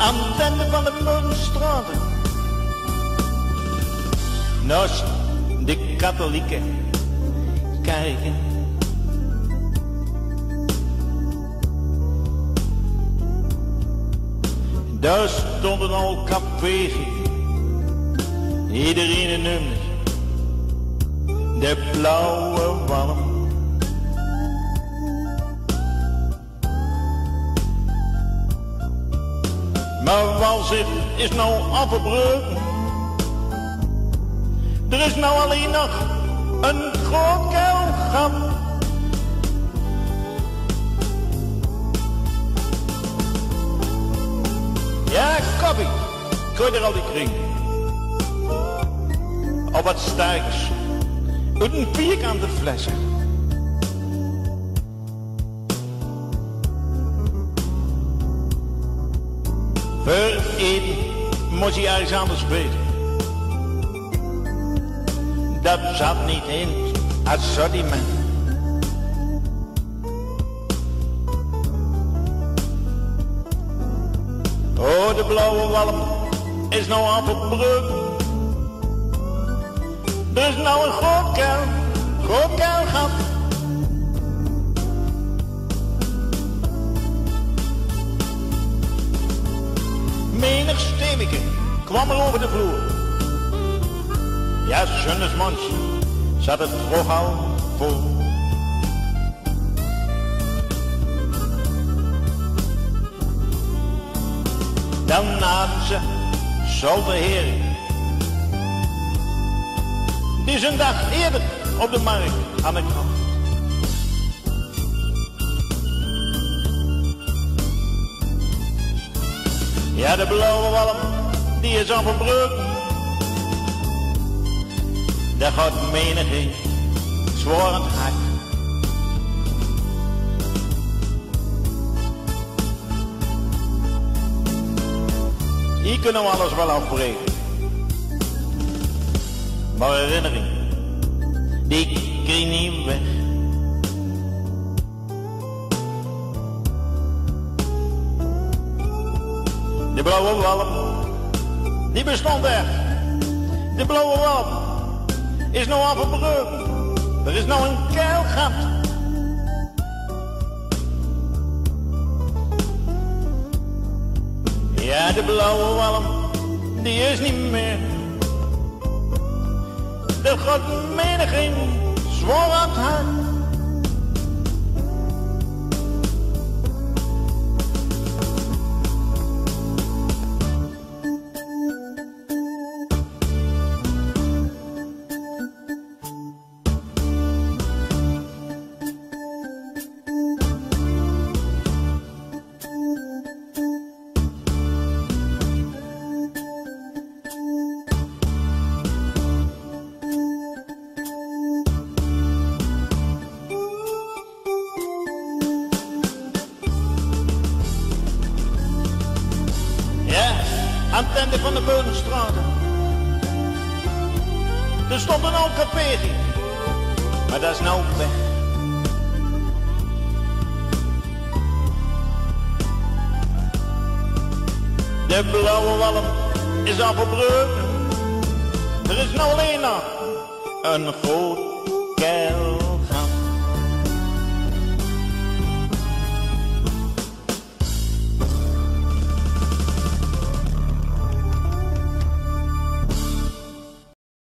aan het van de Mullenstraten. Naast de katholieke kerken. Daar stonden al cafés, iedereen een nummer. De blauwe walm. Maar Walzit is nou afgebroken. Er is nou alleen nog een groot kuilgat. Ja, koppie. Gooi er al die kring. Op wat stijgers. Uit een vierkante flessen. Voor eten moest hij ergens anders weten. Dat zat niet in het sortiment. Oh, de blauwe walm is nou afgebroken. Er is nou een groot kuil, groot kwam er over de vloer. Ja, zonnesmans zat het vroeg al vol. Dan namen ze zoveel heren. Die is dag eerder op de markt aan de kant. Ja, de blauwe walm, die is afgebroken. Daar gaat menigeen het hart. Hier kunnen we alles wel afbreken. Maar herinnering, die je niet weg. Blauwe walm, die bestond echt. De blauwe walm is nou afgebroken. Er is nou een keilgat. Ja, de blauwe walm, die is niet meer. Er gaat menigeen zwaar aan het. Aan van de Beulenstraten. Er stond een oud maar dat is nou weg. De blauwe walm is afgebroken. Er is nou alleen nog een groot kuil